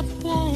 Japón.